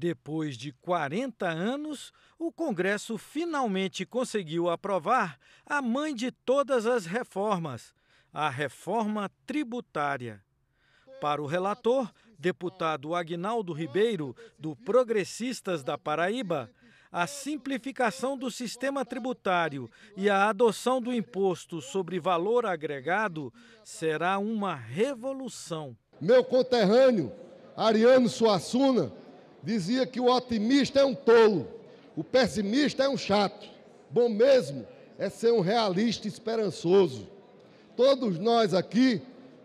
Depois de 40 anos, o Congresso finalmente conseguiu aprovar a mãe de todas as reformas, a reforma tributária. Para o relator, deputado Agnaldo Ribeiro, do Progressistas da Paraíba, a simplificação do sistema tributário e a adoção do imposto sobre valor agregado será uma revolução. Meu conterrâneo, Ariano Suassuna, dizia que o otimista é um tolo, o pessimista é um chato. Bom mesmo é ser um realista esperançoso. Todos nós aqui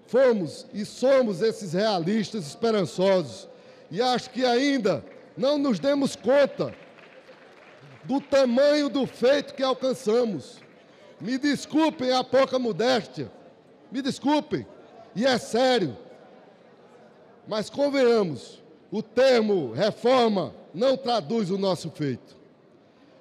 fomos e somos esses realistas esperançosos. E acho que ainda não nos demos conta do tamanho do feito que alcançamos. Me desculpem a pouca modéstia, me desculpem, e é sério, mas convenhamos, o termo reforma não traduz o nosso feito.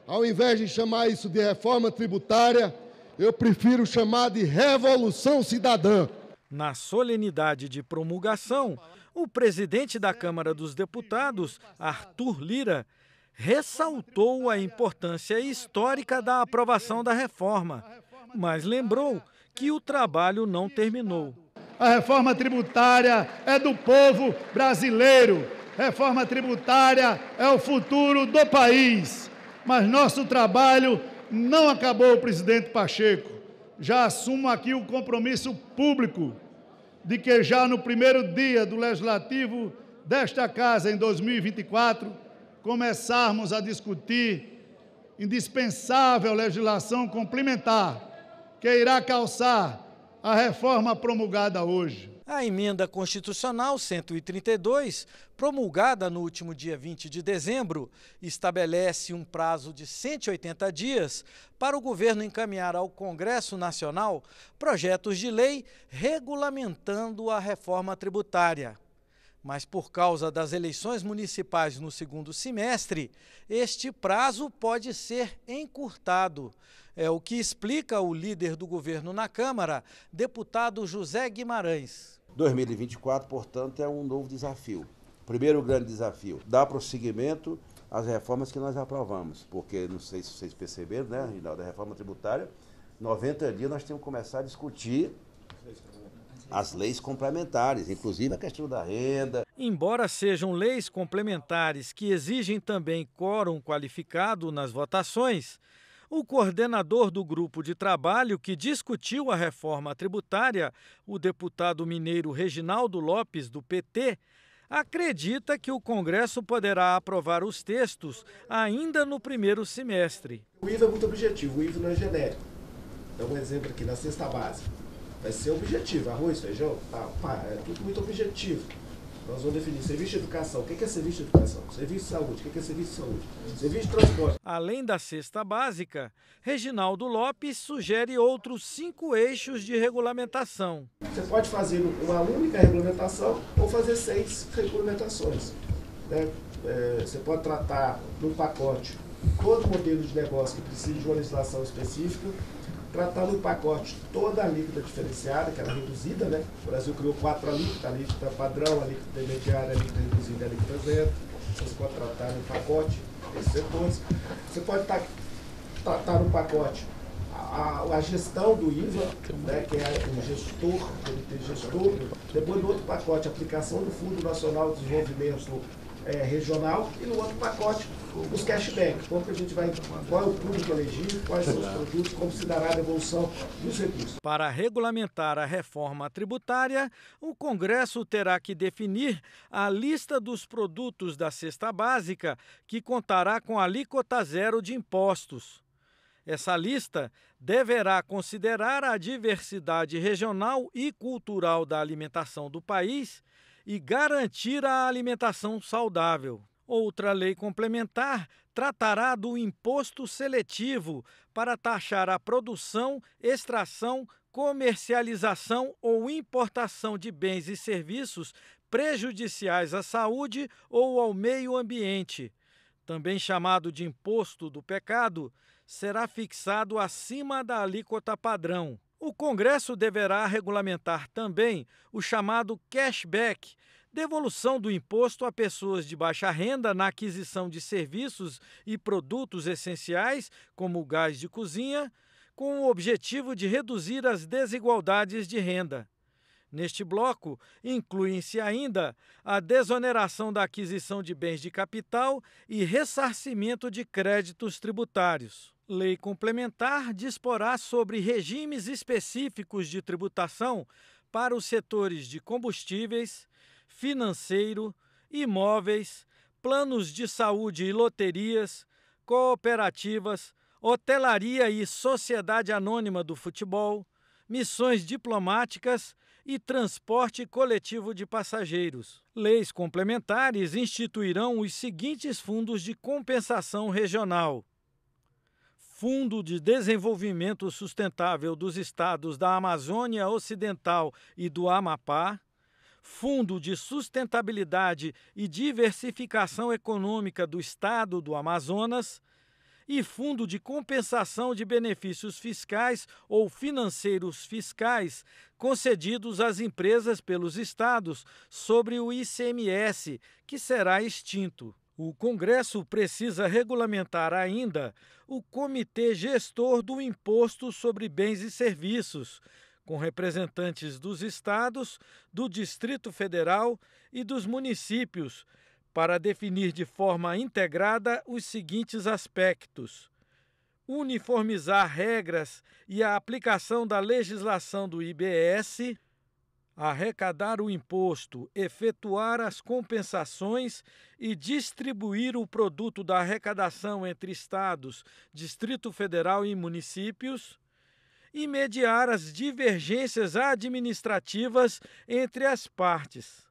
Ao invés de chamar isso de reforma tributária, eu prefiro chamar de revolução cidadã. Na solenidade de promulgação, o presidente da Câmara dos Deputados, Arthur Lira, ressaltou a importância histórica da aprovação da reforma, mas lembrou que o trabalho não terminou. A reforma tributária é do povo brasileiro. Reforma tributária é o futuro do país. Mas nosso trabalho não acabou, presidente Pacheco. Já assumo aqui o compromisso público de que já no primeiro dia do legislativo desta casa em 2024 começarmos a discutir indispensável legislação complementar que irá calçar a reforma promulgada hoje. A emenda constitucional 132, promulgada no último dia 20 de dezembro, estabelece um prazo de 180 dias para o governo encaminhar ao Congresso Nacional projetos de lei regulamentando a reforma tributária. Mas por causa das eleições municipais no segundo semestre, este prazo pode ser encurtado. É o que explica o líder do governo na Câmara, deputado José Guimarães. 2024, portanto, é um novo desafio. Primeiro grande desafio, dar prosseguimento às reformas que nós aprovamos, porque não sei se vocês perceberam, né, Rinaldo, a reforma tributária, 90 dias nós temos que começar a discutir as leis complementares, inclusive a questão da renda. Embora sejam leis complementares que exigem também quórum qualificado nas votações, o coordenador do grupo de trabalho que discutiu a reforma tributária, o deputado mineiro Reginaldo Lopes, do PT, acredita que o Congresso poderá aprovar os textos ainda no primeiro semestre. O IVA é muito objetivo, o IVA não é genérico. Dá um exemplo aqui na cesta básica. Vai ser objetivo, arroz, feijão, tá, pá, é tudo muito objetivo. Nós vamos definir serviço de educação. O que é serviço de educação? Serviço de saúde. O que é serviço de saúde? Serviço de transporte. Além da cesta básica, Reginaldo Lopes sugere outros cinco eixos de regulamentação. Você pode fazer uma única regulamentação ou fazer seis regulamentações. Né? É, você pode tratar no pacote todo modelo de negócio que precisa de uma legislação específica tratar no pacote toda a alíquota diferenciada, que era reduzida, né? O Brasil criou quatro alíquotas, alíquota padrão, alíquota intermediária, alíquota reduzida, alíquota zero. Você pode tratar no pacote esses setores. Você pode tratar no pacote a, a, gestão do IVA, né, que é o gestor, tem gestor. Depois no outro pacote, aplicação do Fundo Nacional de Desenvolvimento é, regional e no outro pacote os cashbacks, que a gente vai, qual é o público elegido, quais são os produtos, como se dará a devolução dos recursos. Para regulamentar a reforma tributária, o Congresso terá que definir a lista dos produtos da cesta básica que contará com alíquota zero de impostos. Essa lista deverá considerar a diversidade regional e cultural da alimentação do país e garantir a alimentação saudável. Outra lei complementar tratará do imposto seletivo para taxar a produção, extração, comercialização ou importação de bens e serviços prejudiciais à saúde ou ao meio ambiente. Também chamado de imposto do pecado, será fixado acima da alíquota padrão. O Congresso deverá regulamentar também o chamado cashback, devolução do imposto a pessoas de baixa renda na aquisição de serviços e produtos essenciais, como o gás de cozinha, com o objetivo de reduzir as desigualdades de renda. Neste bloco, incluem-se ainda a desoneração da aquisição de bens de capital e ressarcimento de créditos tributários. Lei complementar disporá sobre regimes específicos de tributação para os setores de combustíveis, financeiro, imóveis, planos de saúde e loterias, cooperativas, hotelaria e sociedade anônima do futebol, missões diplomáticas e transporte coletivo de passageiros. Leis complementares instituirão os seguintes fundos de compensação regional: Fundo de Desenvolvimento Sustentável dos Estados da Amazônia Ocidental e do Amapá, Fundo de Sustentabilidade e Diversificação Econômica do Estado do Amazonas e Fundo de Compensação de Benefícios Fiscais ou Financeiros Fiscais concedidos às empresas pelos estados sobre o ICMS, que será extinto. O Congresso precisa regulamentar ainda o Comitê Gestor do Imposto sobre Bens e Serviços, com representantes dos estados, do Distrito Federal e dos municípios, para definir de forma integrada os seguintes aspectos: uniformizar regras e a aplicação da legislação do IBS arrecadar o imposto, efetuar as compensações e distribuir o produto da arrecadação entre estados, Distrito Federal e municípios, e mediar as divergências administrativas entre as partes.